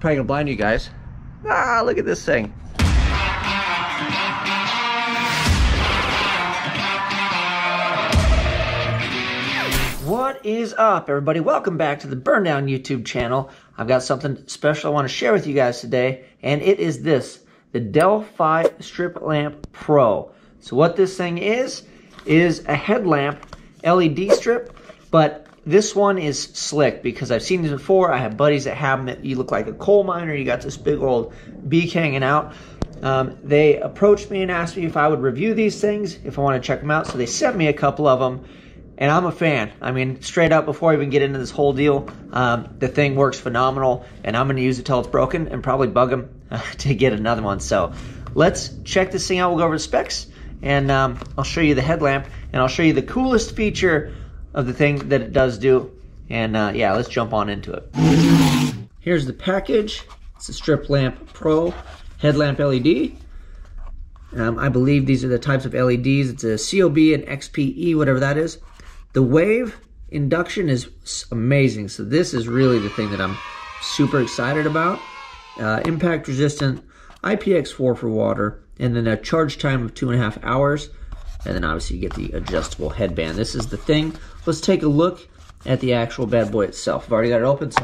Probably gonna blind you guys. Ah, look at this thing. What is up, everybody? Welcome back to the Burndown YouTube channel. I've got something special I want to share with you guys today, and it is this, the Delfi Strip Lamp Pro. So what this thing is, is a headlamp LED strip, but this one is slick because I've seen these before. I have buddies that have them you look like a coal miner. You got this big old beak hanging out. Um, they approached me and asked me if I would review these things, if I want to check them out. So they sent me a couple of them and I'm a fan. I mean, straight up, before I even get into this whole deal, um, the thing works phenomenal, and I'm going to use it till it's broken and probably bug them to get another one. So let's check this thing out. We'll go over the specs, and um, I'll show you the headlamp, and I'll show you the coolest feature of the thing that it does do. And uh, yeah, let's jump on into it. Here's the package. It's a Strip Lamp Pro headlamp LED. Um, I believe these are the types of LEDs. It's a COB and XPE, whatever that is. The wave induction is amazing. So this is really the thing that I'm super excited about. Uh, impact resistant, IPX4 for water, and then a charge time of two and a half hours. And then obviously you get the adjustable headband. This is the thing. Let's take a look at the actual bad boy itself. I've already got it open, so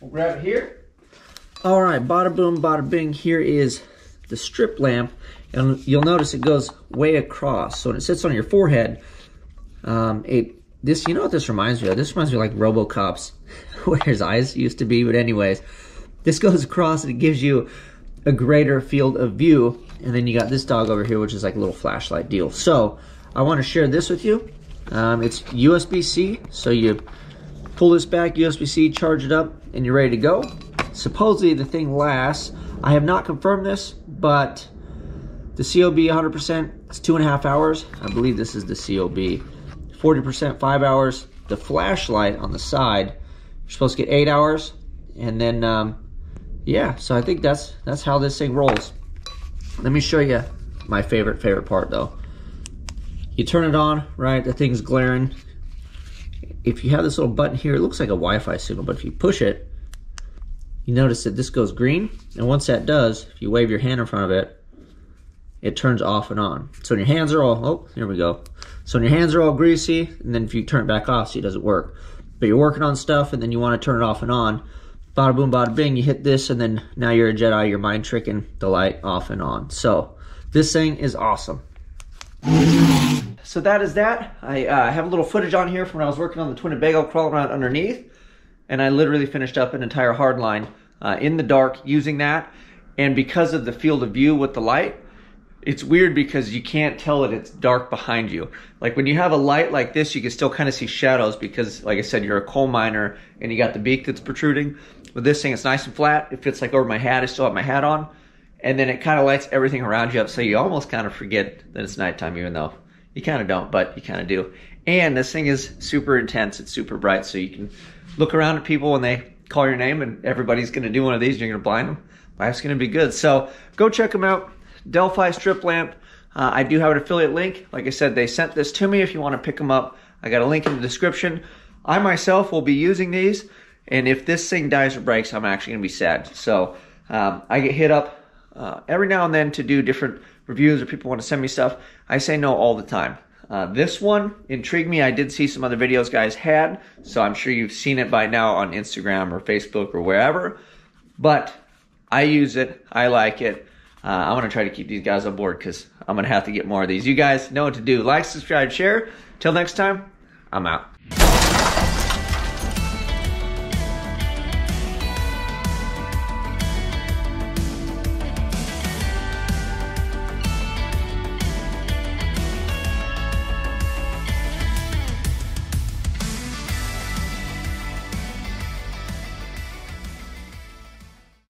we'll grab it here. All right, bada boom, bada bing. Here is the strip lamp. And you'll notice it goes way across. So when it sits on your forehead, um, it this you know what this reminds me of? This reminds me of like RoboCop's where his eyes used to be. But anyways, this goes across and it gives you a greater field of view. And then you got this dog over here, which is like a little flashlight deal. So I want to share this with you. Um, it's USB-C, so you pull this back, USB-C, charge it up, and you're ready to go. Supposedly the thing lasts. I have not confirmed this, but the COB 100%, it's two and a half hours. I believe this is the COB. 40% five hours. The flashlight on the side, you're supposed to get eight hours. And then, um, yeah, so I think that's that's how this thing rolls. Let me show you my favorite, favorite part though. You turn it on, right, the thing's glaring. If you have this little button here, it looks like a Wi-Fi signal, but if you push it, you notice that this goes green. And once that does, if you wave your hand in front of it, it turns off and on. So when your hands are all, oh, here we go. So when your hands are all greasy, and then if you turn it back off, see, it doesn't work. But you're working on stuff, and then you want to turn it off and on. Bada boom, bada bing, you hit this, and then now you're a Jedi, you're mind tricking the light off and on. So this thing is awesome. So that is that. I uh, have a little footage on here from when I was working on the Twinnebago crawling around underneath, and I literally finished up an entire hardline uh, in the dark using that. And because of the field of view with the light, it's weird because you can't tell that it's dark behind you. Like when you have a light like this, you can still kind of see shadows because, like I said, you're a coal miner and you got the beak that's protruding. With this thing, it's nice and flat. It fits like over my hat. I still have my hat on. And then it kind of lights everything around you up. So you almost kind of forget that it's nighttime, even though you kind of don't, but you kind of do. And this thing is super intense. It's super bright. So you can look around at people when they call your name and everybody's going to do one of these. You're going to blind them. Life's going to be good. So go check them out. Delfi strip lamp. Uh, I do have an affiliate link. Like I said, they sent this to me if you want to pick them up. I got a link in the description. I myself will be using these, and if this thing dies or breaks, I'm actually going to be sad. So um, I get hit up uh, every now and then to do different reviews or people want to send me stuff. I say no all the time. Uh, this one intrigued me. I did see some other videos guys had, so I'm sure you've seen it by now on Instagram or Facebook or wherever. But I use it. I like it. Uh, I'm going to try to keep these guys on board because I'm going to have to get more of these. You guys know what to do. Like, subscribe, share. Till next time, I'm out.